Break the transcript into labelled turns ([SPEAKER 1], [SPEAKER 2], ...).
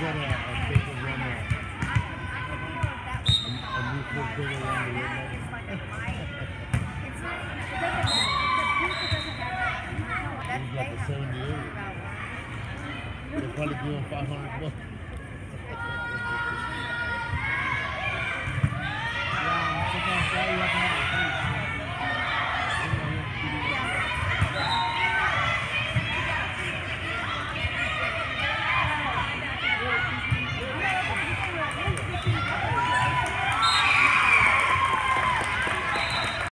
[SPEAKER 1] gonna a big run a, a mutual big run We got the same year. They're probably doing 500 bucks.